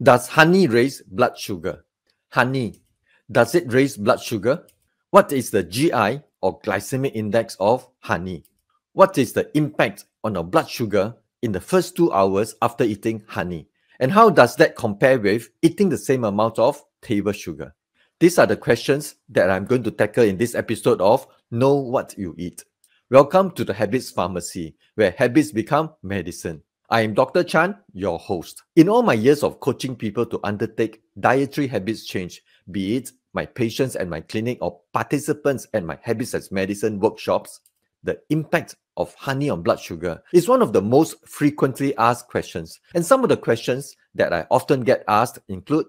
Does honey raise blood sugar? Honey, does it raise blood sugar? What is the GI or glycemic index of honey? What is the impact on our blood sugar in the first two hours after eating honey? And how does that compare with eating the same amount of table sugar? These are the questions that I'm going to tackle in this episode of Know What You Eat. Welcome to the Habits Pharmacy, where habits become medicine. I am Dr. Chan, your host. In all my years of coaching people to undertake dietary habits change, be it my patients at my clinic or participants at my Habits as Medicine workshops, the impact of honey on blood sugar is one of the most frequently asked questions. And some of the questions that I often get asked include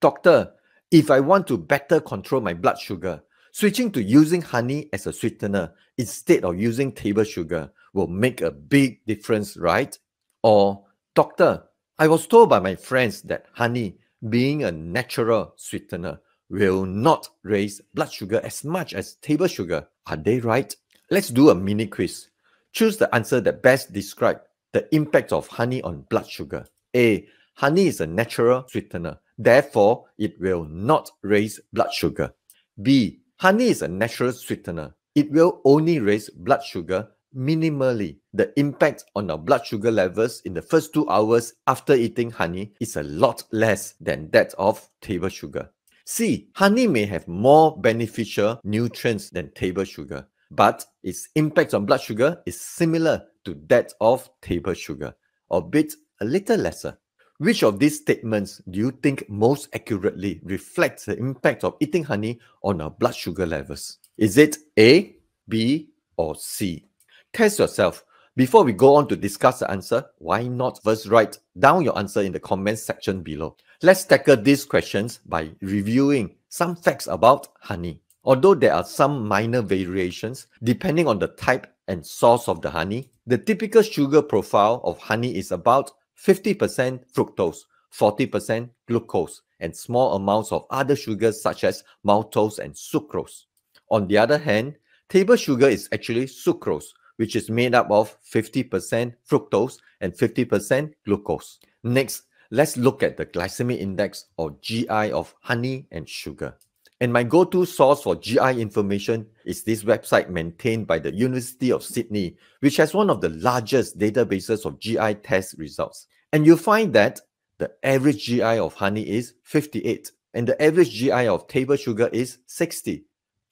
Doctor, if I want to better control my blood sugar, switching to using honey as a sweetener instead of using table sugar will make a big difference, right? Or, Doctor, I was told by my friends that honey, being a natural sweetener, will not raise blood sugar as much as table sugar. Are they right? Let's do a mini quiz. Choose the answer that best describes the impact of honey on blood sugar. A. Honey is a natural sweetener. Therefore, it will not raise blood sugar. B. Honey is a natural sweetener. It will only raise blood sugar minimally. The impact on our blood sugar levels in the first two hours after eating honey is a lot less than that of table sugar. C. Honey may have more beneficial nutrients than table sugar, but its impact on blood sugar is similar to that of table sugar, albeit a little lesser. Which of these statements do you think most accurately reflects the impact of eating honey on our blood sugar levels? Is it A, B, or C? Test yourself. Before we go on to discuss the answer, why not first write down your answer in the comments section below? Let's tackle these questions by reviewing some facts about honey. Although there are some minor variations depending on the type and source of the honey, the typical sugar profile of honey is about 50% fructose, 40% glucose, and small amounts of other sugars such as maltose and sucrose. On the other hand, table sugar is actually sucrose, which is made up of 50% fructose and 50% glucose. Next, let's look at the glycemic index or GI of honey and sugar. And my go-to source for GI information is this website maintained by the University of Sydney, which has one of the largest databases of GI test results. And you'll find that the average GI of honey is 58 and the average GI of table sugar is 60.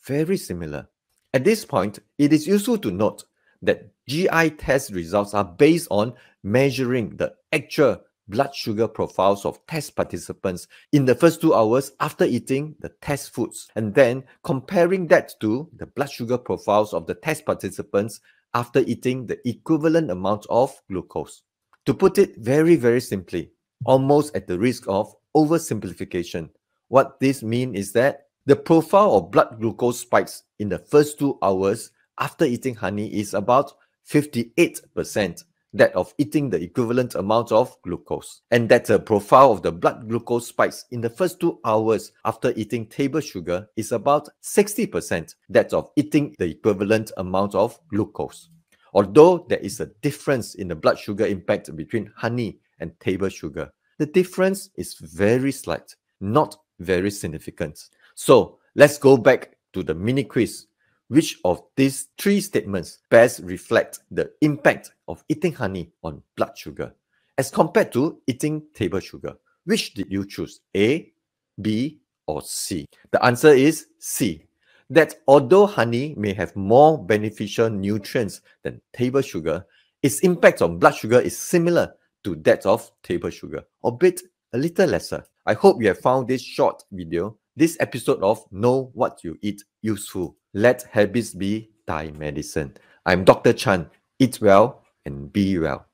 Very similar. At this point, it is useful to note that GI test results are based on measuring the actual blood sugar profiles of test participants in the first two hours after eating the test foods, and then comparing that to the blood sugar profiles of the test participants after eating the equivalent amount of glucose. To put it very, very simply, almost at the risk of oversimplification, what this means is that the profile of blood glucose spikes in the first two hours after eating honey is about 58% that of eating the equivalent amount of glucose. And that the profile of the blood glucose spikes in the first two hours after eating table sugar is about 60% that of eating the equivalent amount of glucose. Although there is a difference in the blood sugar impact between honey and table sugar, the difference is very slight, not very significant. So let's go back to the mini quiz which of these three statements best reflect the impact of eating honey on blood sugar as compared to eating table sugar? Which did you choose? A, B, or C? The answer is C. That although honey may have more beneficial nutrients than table sugar, its impact on blood sugar is similar to that of table sugar, albeit a little lesser. I hope you have found this short video, this episode of Know What You Eat useful. Let habits be thy medicine. I'm Dr. Chan. Eat well and be well.